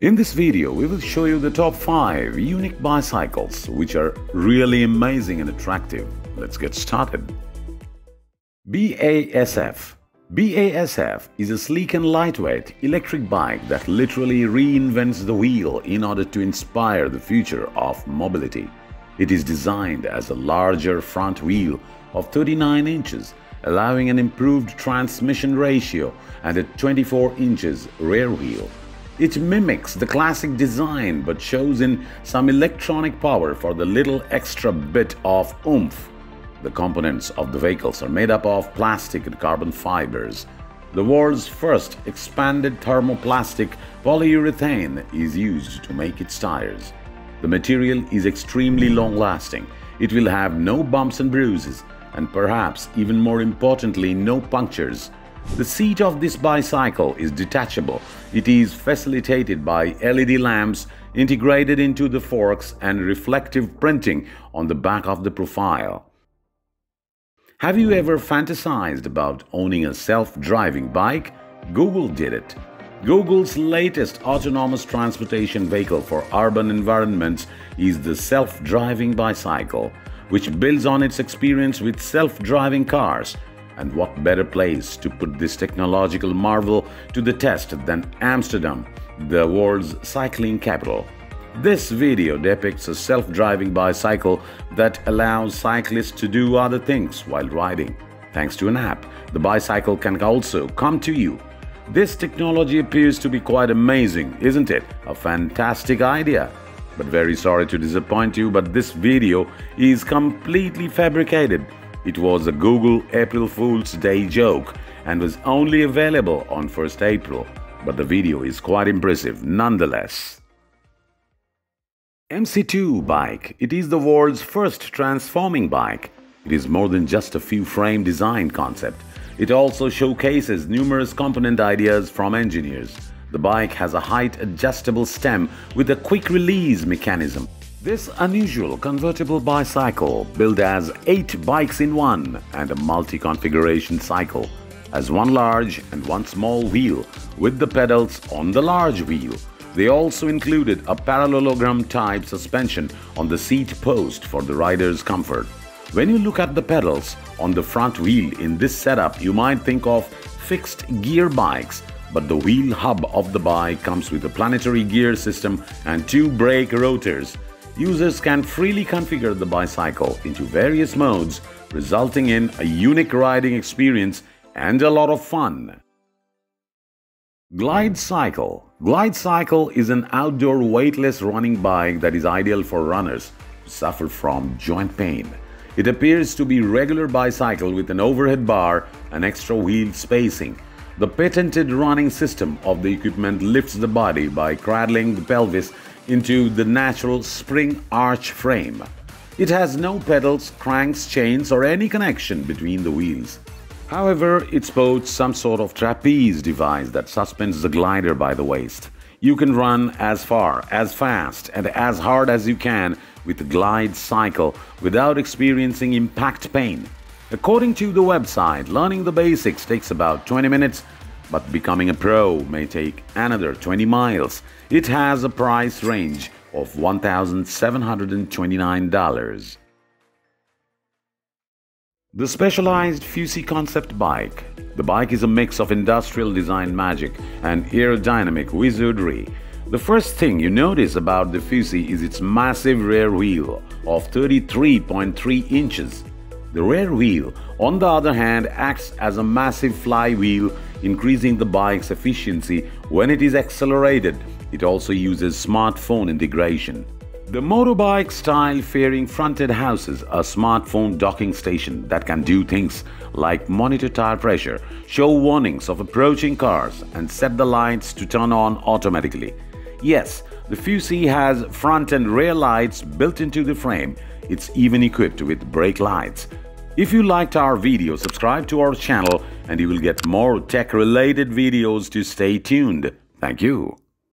In this video, we will show you the top 5 unique bicycles which are really amazing and attractive. Let's get started. BASF BASF is a sleek and lightweight electric bike that literally reinvents the wheel in order to inspire the future of mobility. It is designed as a larger front wheel of 39 inches, allowing an improved transmission ratio and a 24 inches rear wheel. It mimics the classic design but shows in some electronic power for the little extra bit of oomph. The components of the vehicles are made up of plastic and carbon fibers. The world's first expanded thermoplastic polyurethane is used to make its tires. The material is extremely long-lasting. It will have no bumps and bruises and perhaps even more importantly no punctures. The seat of this bicycle is detachable. It is facilitated by LED lamps integrated into the forks and reflective printing on the back of the profile. Have you ever fantasized about owning a self-driving bike? Google did it. Google's latest autonomous transportation vehicle for urban environments is the self-driving bicycle, which builds on its experience with self-driving cars and what better place to put this technological marvel to the test than Amsterdam, the world's cycling capital. This video depicts a self-driving bicycle that allows cyclists to do other things while riding. Thanks to an app, the bicycle can also come to you. This technology appears to be quite amazing, isn't it? A fantastic idea. But very sorry to disappoint you, but this video is completely fabricated it was a Google April Fool's Day joke and was only available on 1st April, but the video is quite impressive nonetheless. MC2 bike. It is the world's first transforming bike. It is more than just a few frame design concept. It also showcases numerous component ideas from engineers. The bike has a height adjustable stem with a quick release mechanism. This unusual convertible bicycle, built as 8 bikes in one and a multi-configuration cycle, has one large and one small wheel with the pedals on the large wheel. They also included a parallelogram type suspension on the seat post for the rider's comfort. When you look at the pedals on the front wheel in this setup, you might think of fixed gear bikes, but the wheel hub of the bike comes with a planetary gear system and two brake rotors users can freely configure the bicycle into various modes, resulting in a unique riding experience and a lot of fun. Glide Cycle Glide Cycle is an outdoor weightless running bike that is ideal for runners who suffer from joint pain. It appears to be regular bicycle with an overhead bar and extra wheel spacing. The patented running system of the equipment lifts the body by cradling the pelvis into the natural spring arch frame. It has no pedals, cranks, chains or any connection between the wheels. However, it sports some sort of trapeze device that suspends the glider by the waist. You can run as far, as fast and as hard as you can with the glide cycle without experiencing impact pain. According to the website, learning the basics takes about 20 minutes but becoming a pro may take another 20 miles. It has a price range of $1,729. The Specialized FUCI Concept Bike The bike is a mix of industrial design magic and aerodynamic wizardry. The first thing you notice about the FUCI is its massive rear wheel of 33.3 inches. The rear wheel, on the other hand, acts as a massive flywheel increasing the bike's efficiency when it is accelerated. It also uses smartphone integration. The motorbike style fairing fronted houses a smartphone docking station that can do things like monitor tire pressure, show warnings of approaching cars, and set the lights to turn on automatically. Yes, the FUCI has front and rear lights built into the frame. It's even equipped with brake lights. If you liked our video, subscribe to our channel and you will get more tech-related videos to stay tuned. Thank you.